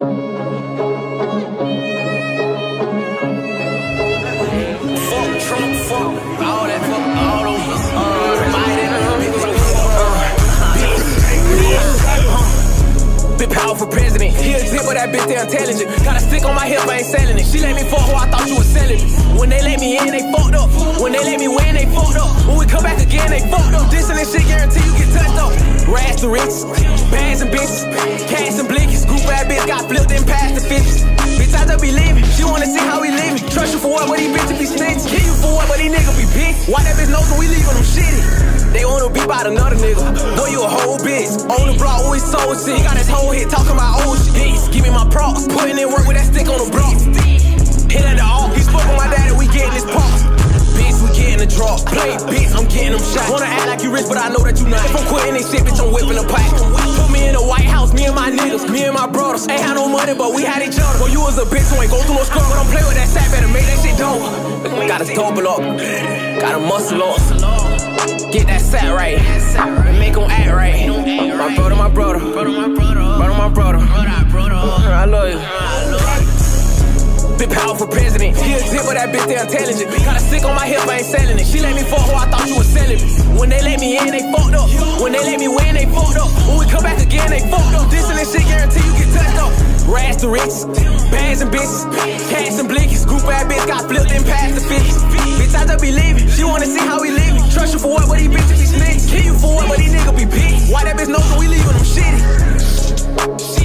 for uh, uh, president. He a tip, but that bitch they intelligent. Got a stick on my hip, I ain't selling it. She let me fuck who I thought you was selling it. When they let me in, they fucked up. When they let me win, they fucked up. When we come back again, they fucked up. This and this shit guarantee you get touched up. Rags to riches, bags and bitches, bitch. Why that bitch know so we leaving them shitty? They wanna be by another nigga. Boy, you a whole bitch. On the block, always so shit. He got his whole head talking about old shit. Give me my props. Putting in work with that stick on the block. Hit at the all. He spoke with my daddy, we getting this pop. Bitch, we getting the drop. Play, bitch, I'm getting them shots. Wanna act like you rich, but I know that you not. If I'm quitting this shit, bitch, I'm whipping a pack. Put me in the White House, me and my niggas, me and my brothers. Ain't had no money, but we had each other. Boy, you was a bitch who ain't go through no struggle. Don't play with that sack, better make that shit dope. Gotta double up, gotta muscle up. Get that set right. And make them act right. My brother, my brother. Brother, my brother. I love you. Big powerful president. He a tip, but that bitch they intelligent. Got a stick on my hip, I ain't selling it. She let me fuck who I thought you was selling me. When they let me in, they fucked up. When they let me win, they fucked up. When we come back again, they fucked up. This and this shit guarantee you get touched up. Rags to riches, bands and bitches, cash and blinkies. Group bitch got flipped and passed the 50s. Bitch, I just be leaving. She wanna see how we living. Trust you for what, but these bitches be snitch. Kill you for what, but these niggas be bitch. Why that bitch know so we leaving them shitty?